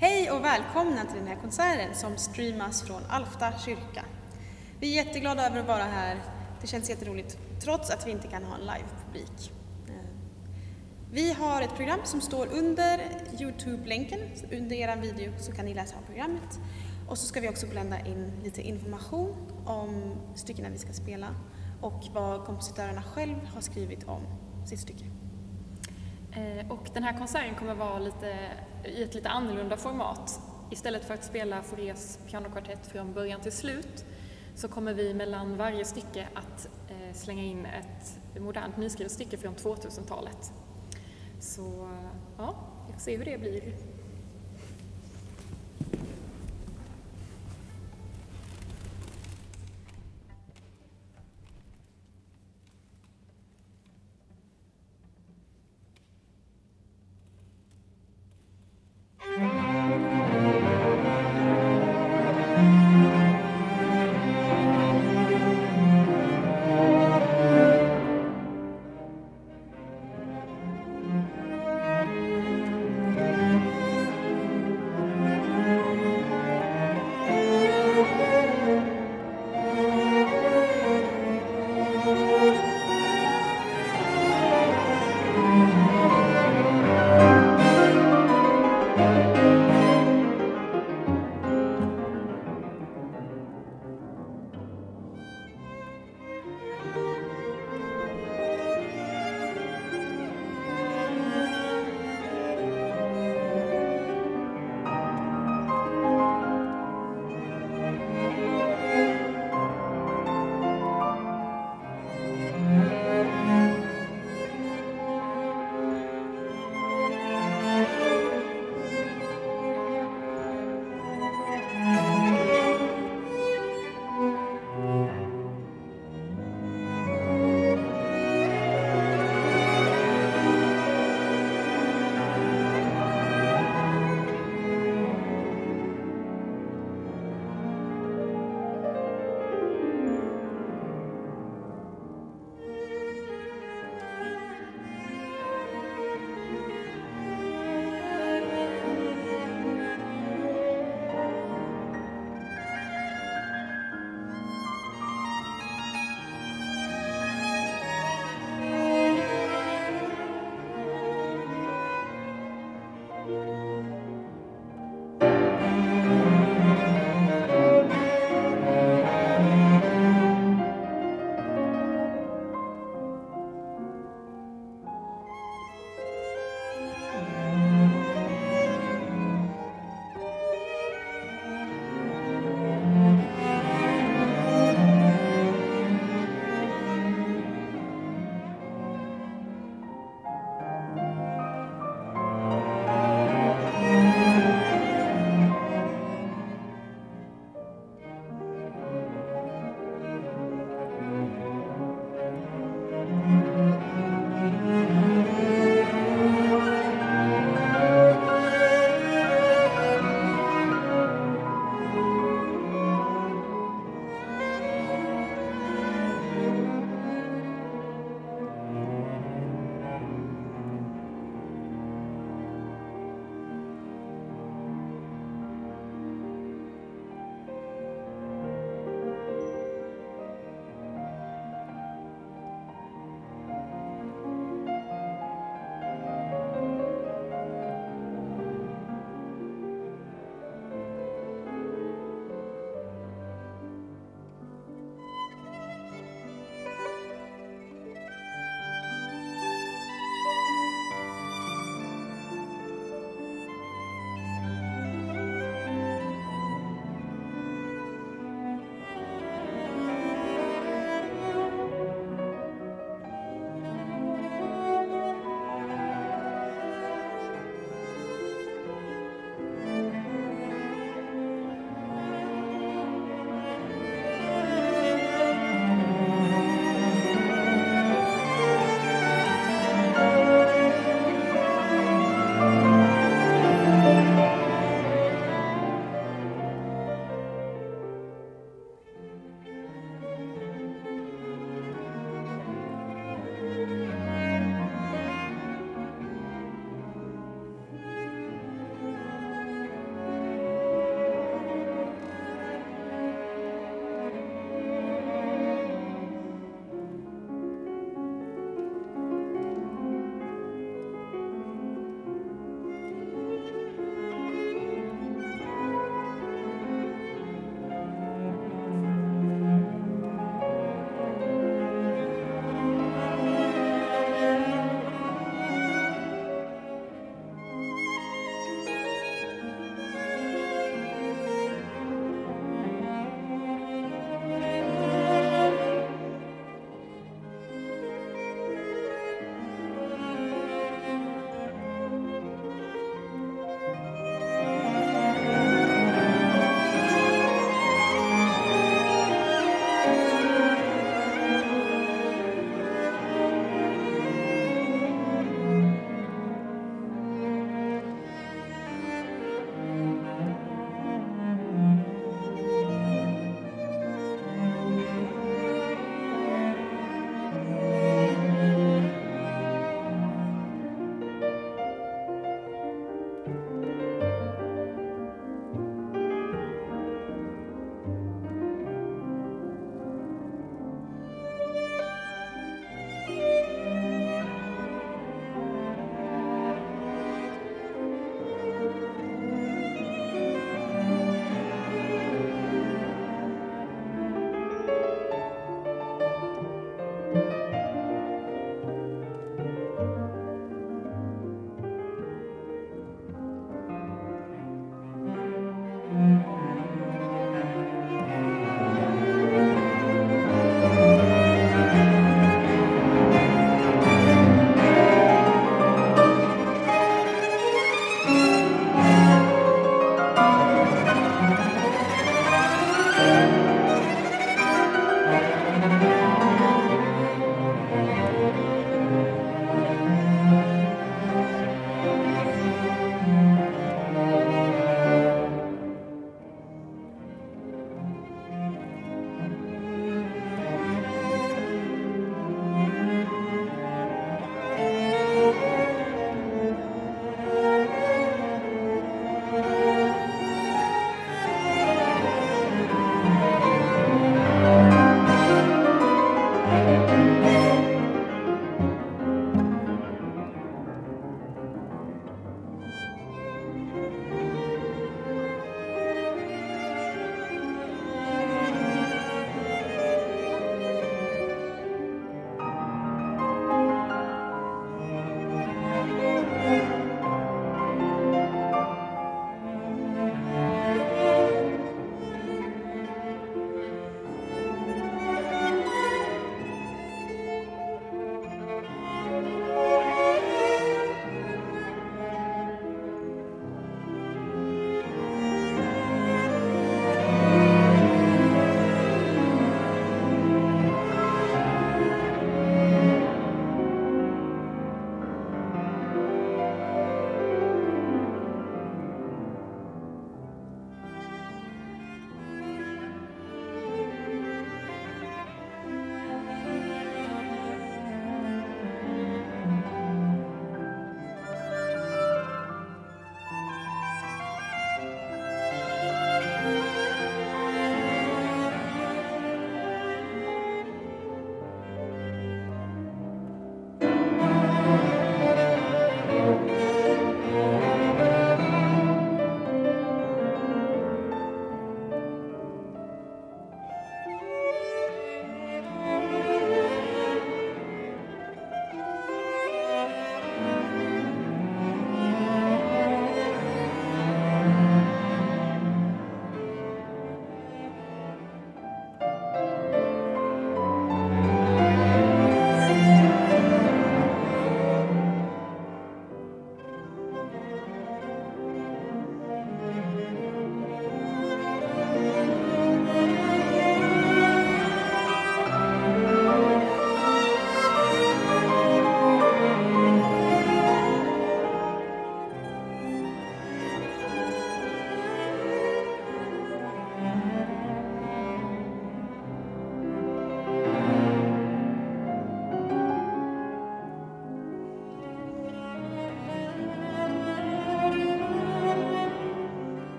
Hej och välkomna till den här konserten som streamas från Alfta kyrka. Vi är jätteglada över att vara här. Det känns jätteroligt trots att vi inte kan ha en live-publik. Eh, vi har ett program som står under Youtube-länken. Under er video så kan ni läsa om programmet. Och så ska vi också blanda in lite information om styckena vi ska spela och vad kompositörerna själv har skrivit om sitt stycke. Eh, och den här konserten kommer vara lite, i ett lite annorlunda format. Istället för att spela Fouriers pianokvartett från början till slut så kommer vi mellan varje stycke att eh, slänga in ett modernt nyskrivet stycke från 2000-talet. Så ja, vi får se hur det blir.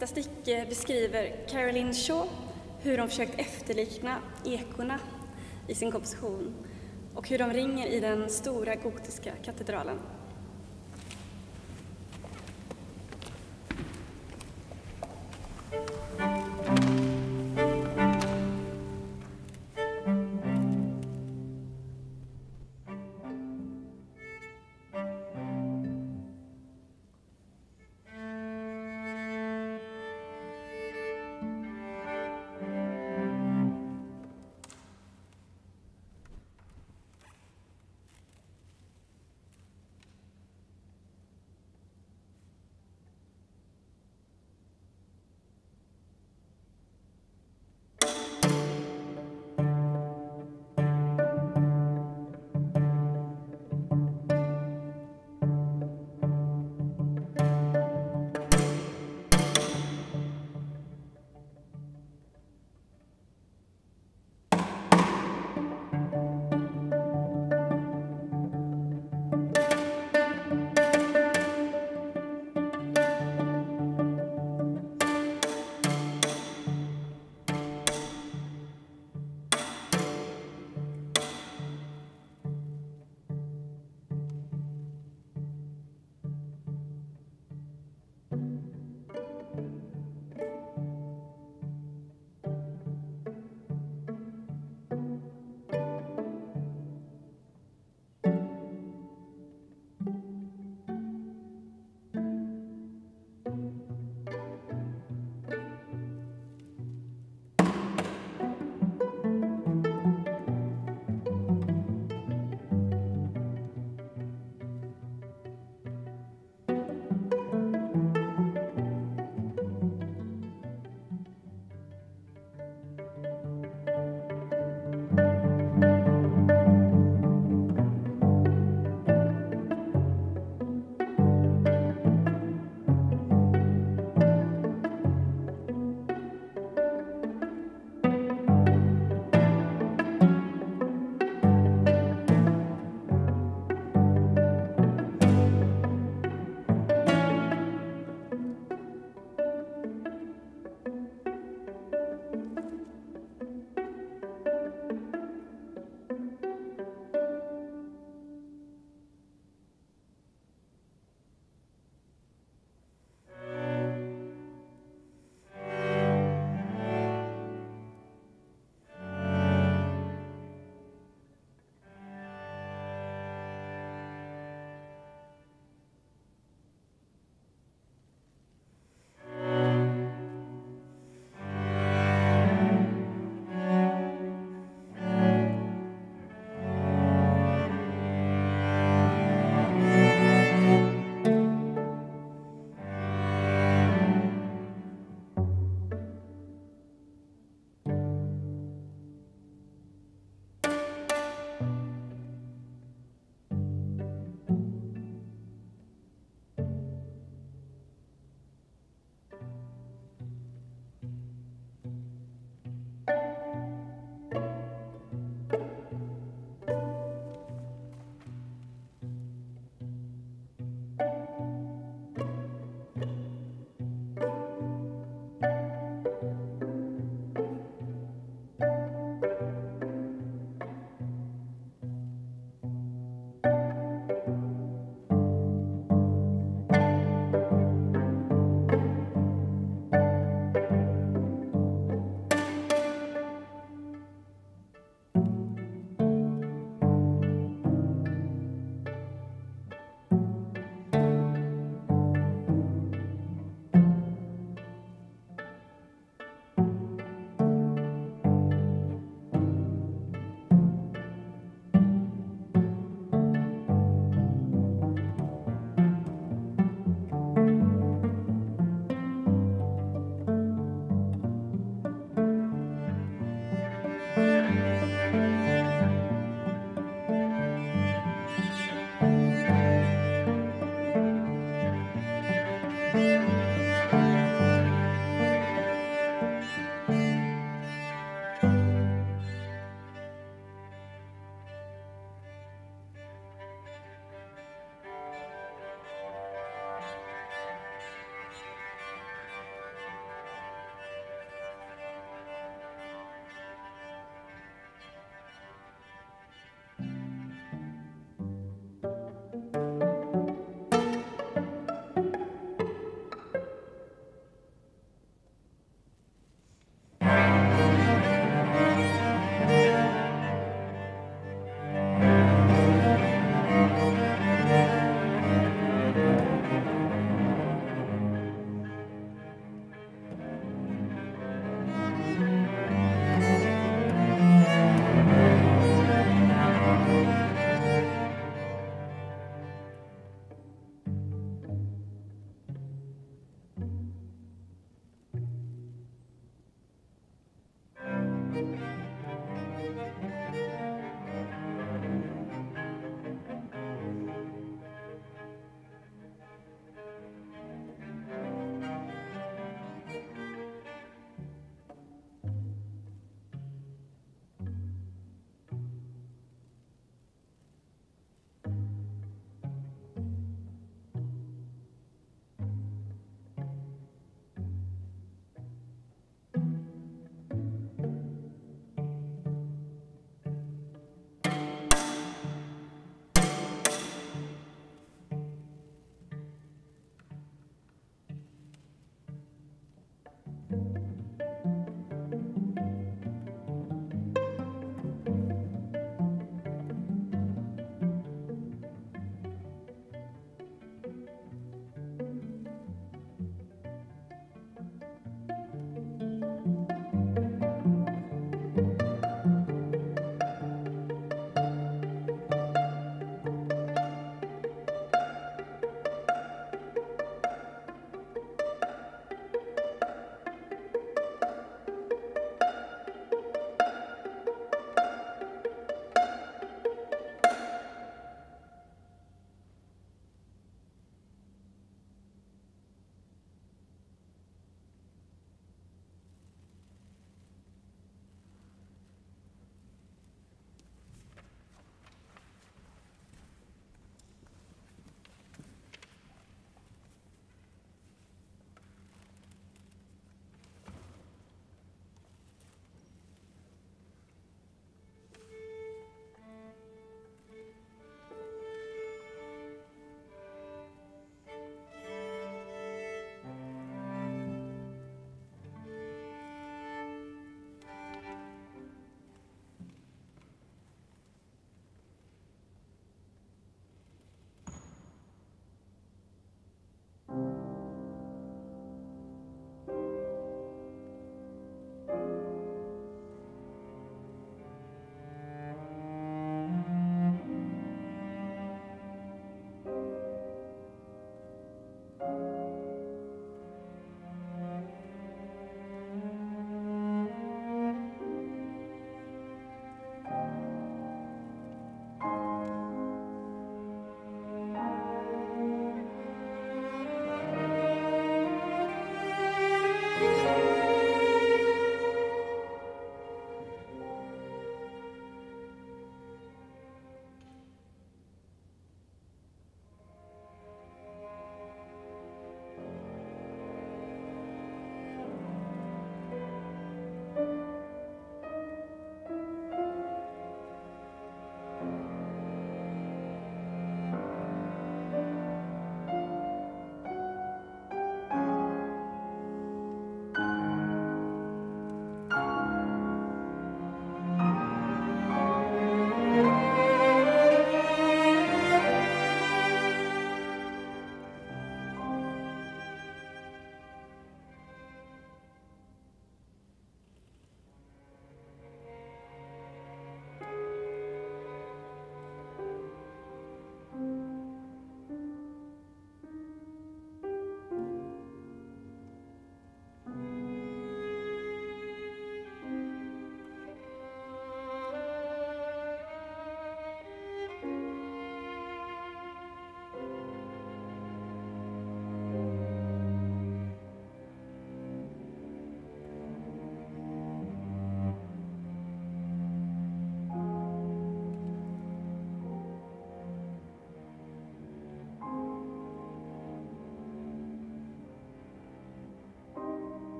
Nästa stycke eh, beskriver Caroline Shaw hur de försökt efterlikna ekorna i sin komposition och hur de ringer i den stora gotiska katedralen.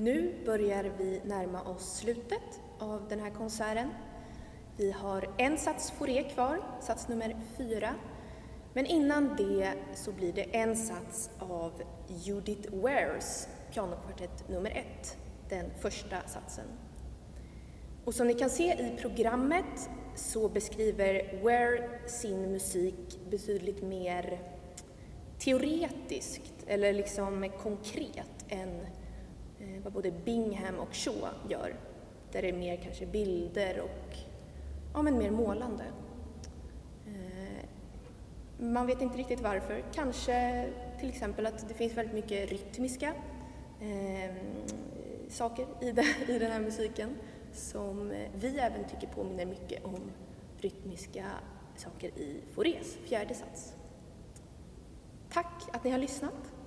Nu börjar vi närma oss slutet av den här konserten. Vi har en sats foré kvar, sats nummer fyra. Men innan det så blir det en sats av Judith Wares pianokvartett nummer ett, den första satsen. Och som ni kan se i programmet så beskriver Ware sin musik betydligt mer teoretiskt eller liksom konkret än vad både Bingham och Shaw gör. Där det är mer kanske bilder och ja, men mer målande. Eh, man vet inte riktigt varför. Kanske till exempel att det finns väldigt mycket rytmiska eh, saker i, det, i den här musiken som vi även tycker påminner mycket om rytmiska saker i Faurés fjärde sats. Tack att ni har lyssnat.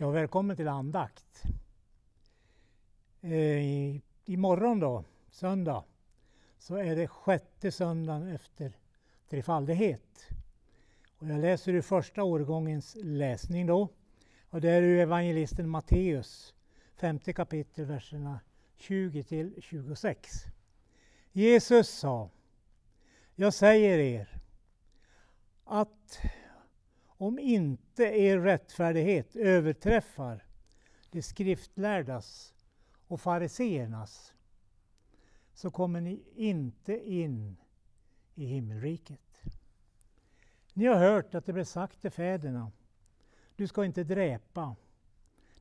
Ja, välkommen till andakt. Eh, i- imorgon då, söndag, så är det sjätte söndagen efter trefaldighet. Och jag läser ur första årgångens läsning då. Och det är ur evangelisten Matteus, femte kapitel, verserna 20 till 26. Jesus sa, jag säger er att om inte er rättfärdighet överträffar de skriftlärdas och fariseernas så kommer ni inte in i himmelriket. Ni har hört att det blev sagt till fäderna du ska inte dräpa.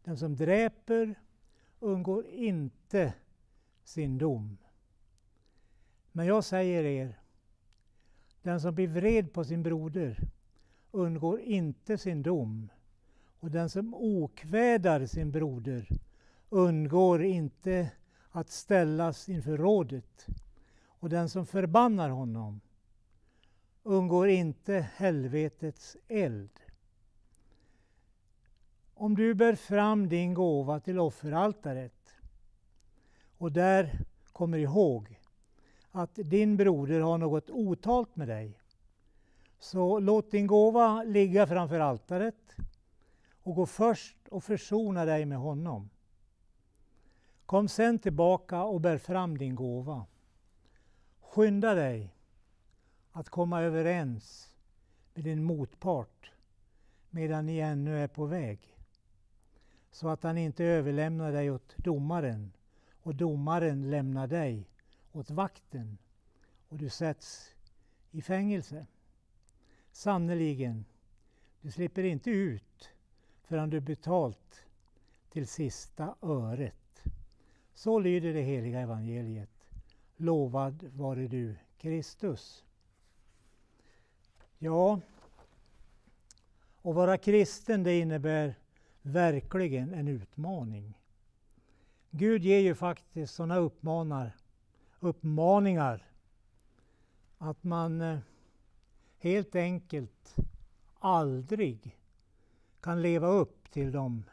Den som dräper undgår inte sin dom. Men jag säger er, den som blir vred på sin broder undgår inte sin dom. Och den som okvädar sin broder undgår inte att ställas inför rådet. Och den som förbannar honom undgår inte helvetets eld. Om du bär fram din gåva till offeraltaret och där kommer ihåg att din broder har något otalt med dig, så låt din gåva ligga framför altaret och gå först och försona dig med honom. Kom sen tillbaka och bär fram din gåva. Skynda dig att komma överens med din motpart medan ni ännu är på väg. Så att han inte överlämnar dig åt domaren och domaren lämnar dig åt vakten och du sätts i fängelse. Sannerligen, du slipper inte ut förrän du betalt till sista öret. Så lyder det heliga evangeliet. Lovad vare du, Kristus. Ja, att vara kristen det innebär verkligen en utmaning. Gud ger ju faktiskt sådana uppmanar, uppmaningar att man eh, helt enkelt aldrig kan leva upp till dem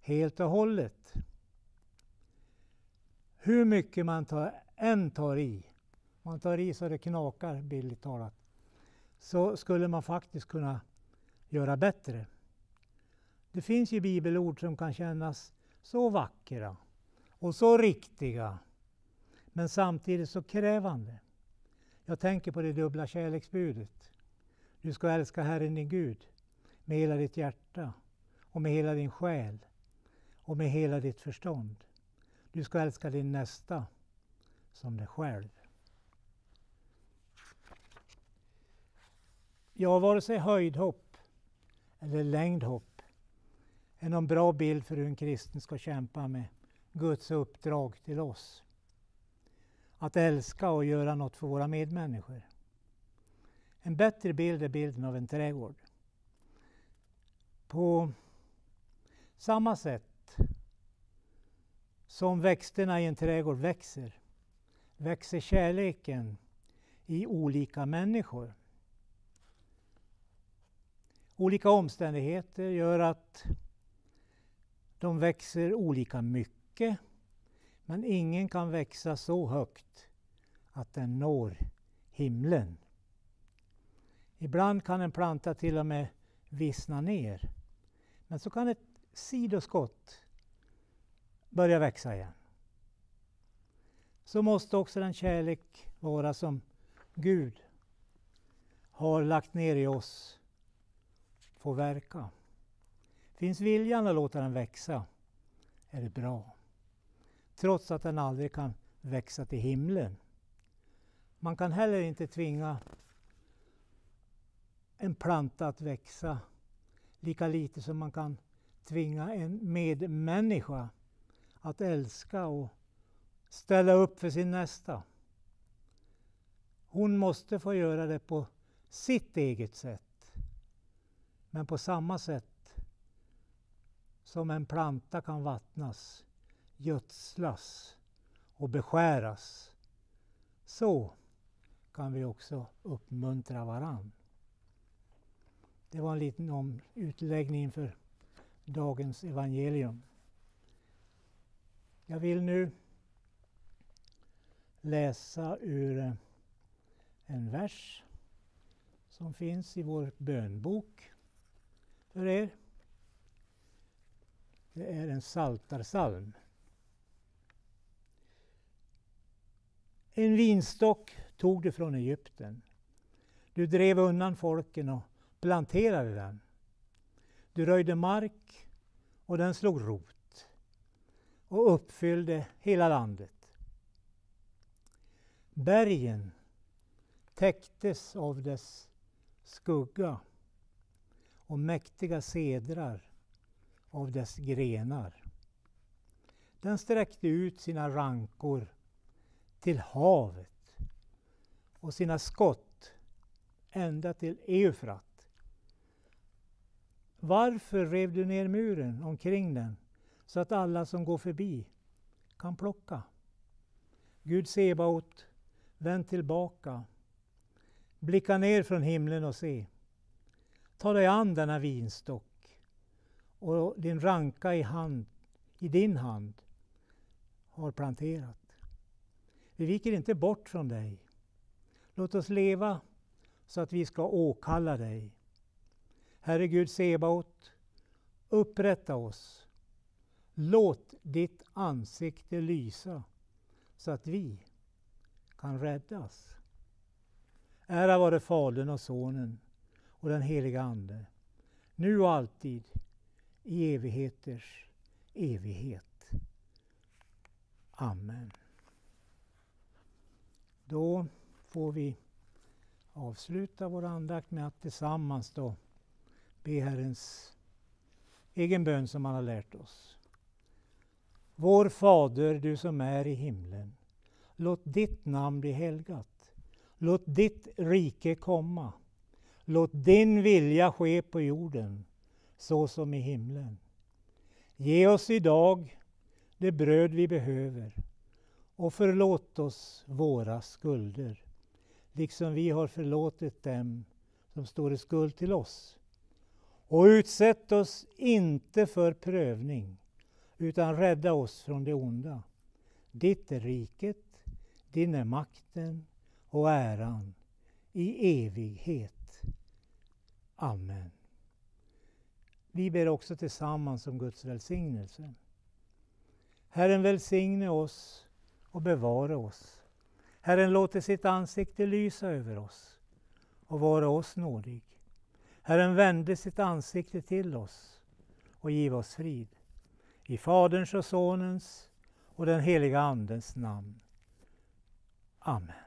helt och hållet. Hur mycket man tar, än tar i, man tar i så det knakar billigt talat, så skulle man faktiskt kunna göra bättre. Det finns ju bibelord som kan kännas så vackra och så riktiga, men samtidigt så krävande. Jag tänker på det dubbla kärleksbudet. Du ska älska Herren din Gud med hela ditt hjärta och med hela din själ och med hela ditt förstånd. Du ska älska din nästa som dig själv. Ja, vare sig höjdhopp eller längdhopp är någon bra bild för hur en kristen ska kämpa med Guds uppdrag till oss. Att älska och göra något för våra medmänniskor. En bättre bild är bilden av en trädgård. På samma sätt som växterna i en trädgård växer, växer kärleken i olika människor. Olika omständigheter gör att de växer olika mycket. Men ingen kan växa så högt att den når himlen. Ibland kan en planta till och med vissna ner. Men så kan ett sidoskott börja växa igen. Så måste också den kärlek vara som Gud har lagt ner i oss få verka. Finns viljan att låta den växa är det bra. Trots att den aldrig kan växa till himlen. Man kan heller inte tvinga en planta att växa lika lite som man kan tvinga en medmänniska att älska och ställa upp för sin nästa. Hon måste få göra det på sitt eget sätt. Men på samma sätt som en planta kan vattnas, gödslas och beskäras, så kan vi också uppmuntra varann. Det var en liten om utläggning inför dagens evangelium. Jag vill nu läsa ur en vers som finns i vår bönbok för er. Det är en saltarsalm. En vinstock tog du från Egypten. Du drev undan folken och planterade den. Du röjde mark och den slog rot och uppfyllde hela landet. Bergen täcktes av dess skugga och mäktiga sedrar av dess grenar. Den sträckte ut sina rankor till havet och sina skott ända till Eufrat. Varför rev du ner muren omkring den så att alla som går förbi kan plocka? Gud Sebaot, vänd tillbaka. Blicka ner från himlen och se. Ta dig an denna vinstock och din ranka i, hand, i din hand har planterat. Vi viker inte bort från dig. Låt oss leva så att vi ska åkalla dig. Herre Gud Sebaot, upprätta oss. Låt ditt ansikte lysa så att vi kan räddas. Ära vare Fadern och Sonen och den heliga Ande, nu och alltid, i evigheters evighet. Amen. Då får vi avsluta vår andakt med att tillsammans då be Herrens egen bön som han har lärt oss. Vår Fader, du som är i himlen. Låt ditt namn bli helgat. Låt ditt rike komma. Låt din vilja ske på jorden så som i himlen. Ge oss idag det bröd vi behöver och förlåt oss våra skulder liksom vi har förlåtit dem som står i skuld till oss. Och utsätt oss inte för prövning utan rädda oss från det onda. Ditt är riket, din är makten och äran i evighet. Amen. Vi ber också tillsammans om Guds välsignelse. Herren välsigne oss och bevara oss. Herren låter sitt ansikte lysa över oss och vara oss nådig. Herren vände sitt ansikte till oss och give oss frid. I Faderns och Sonens och den heliga Andens namn. Amen.